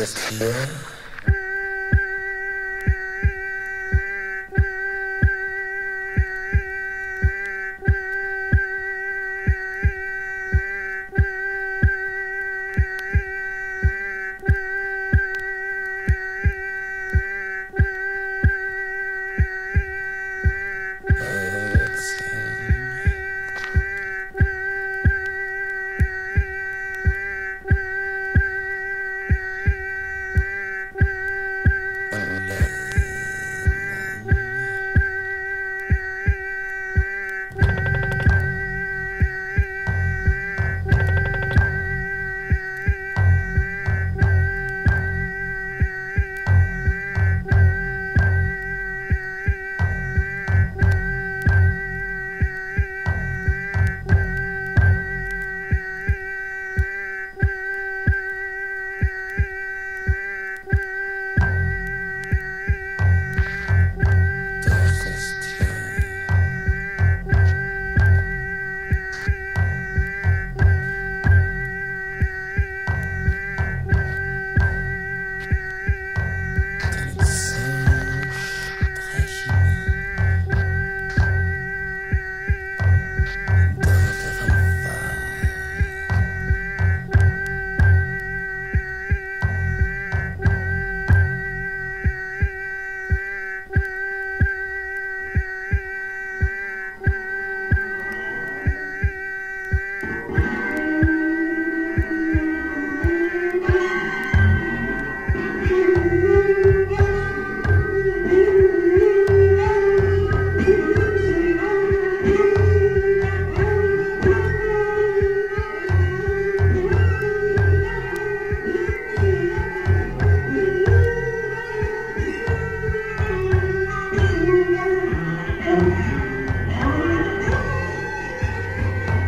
Is this?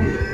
Yeah.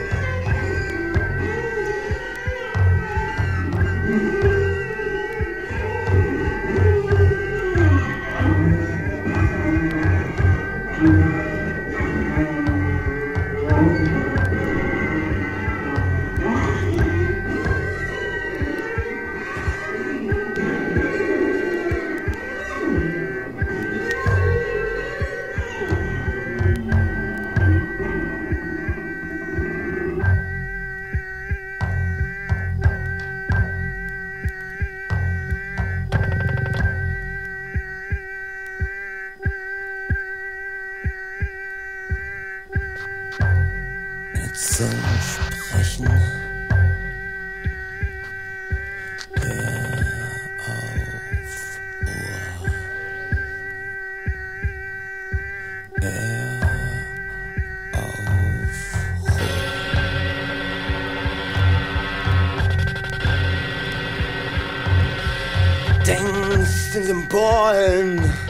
than born.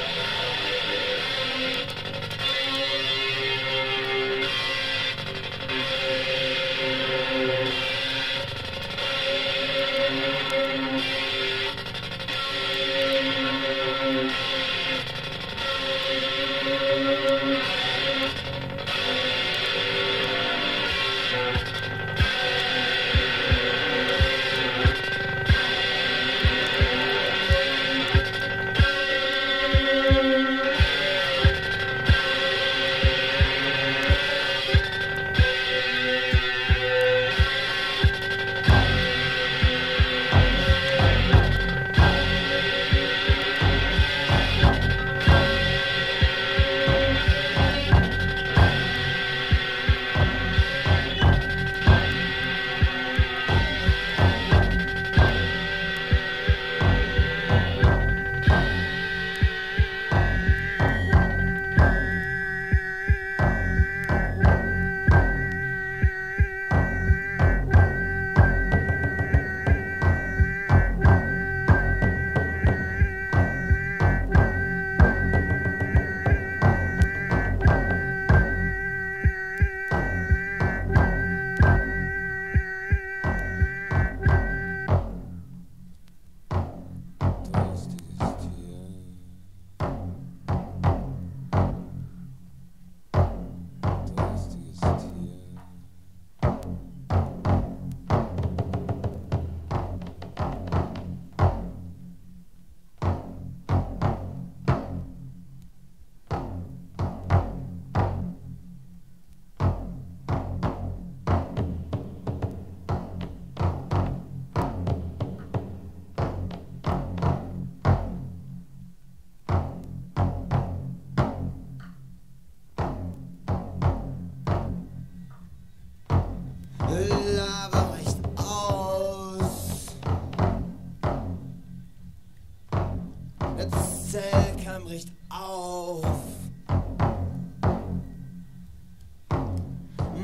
Bricht auf.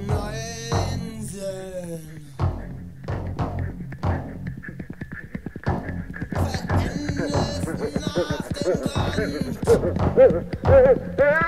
Neuinseln. Verendest nach dem Brand.